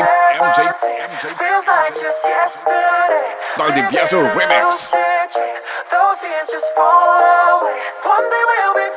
MJ, MJ, MJ. Like just yesterday. Remix. Those years just fall away. One day we'll be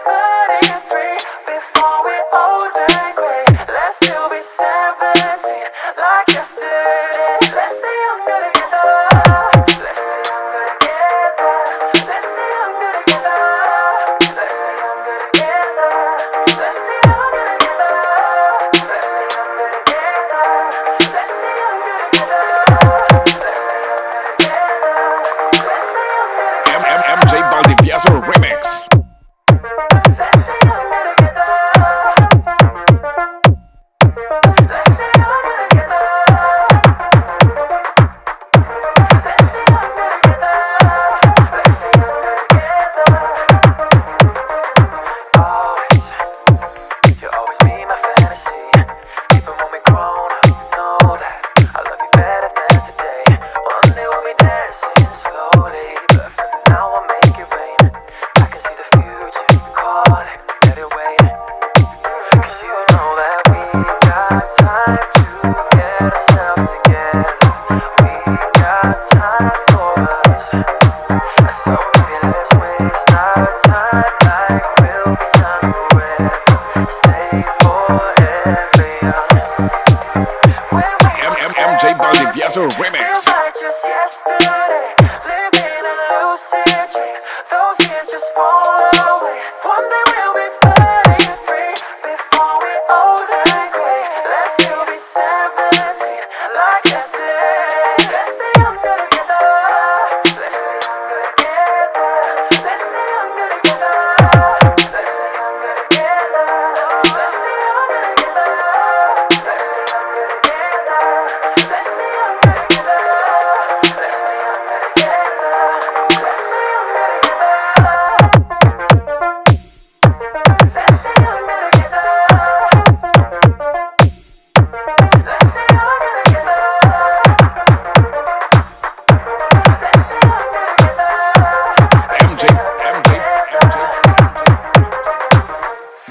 as a remix.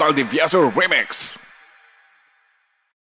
Valdevieso remix.